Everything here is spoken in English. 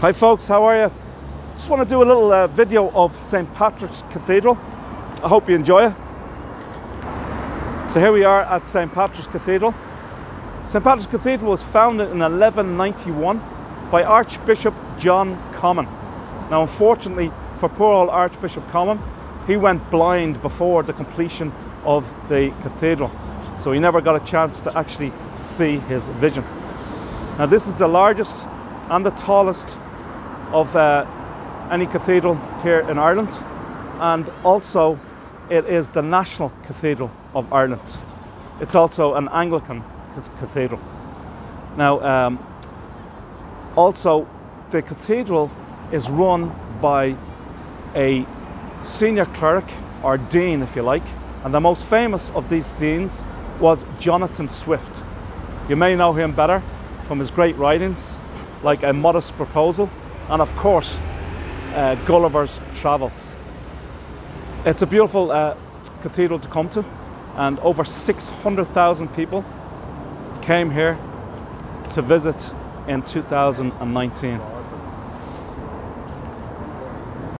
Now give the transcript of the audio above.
Hi folks, how are you? Just want to do a little uh, video of St. Patrick's Cathedral. I hope you enjoy it. So here we are at St. Patrick's Cathedral. St. Patrick's Cathedral was founded in 1191 by Archbishop John Comyn. Now unfortunately for poor old Archbishop Comyn, he went blind before the completion of the cathedral. So he never got a chance to actually see his vision. Now this is the largest and the tallest of uh, any cathedral here in Ireland and also it is the national cathedral of Ireland. It's also an Anglican cathedral. Now um, also the cathedral is run by a senior cleric or dean if you like and the most famous of these deans was Jonathan Swift. You may know him better from his great writings like A Modest Proposal and of course uh, Gulliver's Travels. It's a beautiful uh, cathedral to come to and over 600,000 people came here to visit in 2019.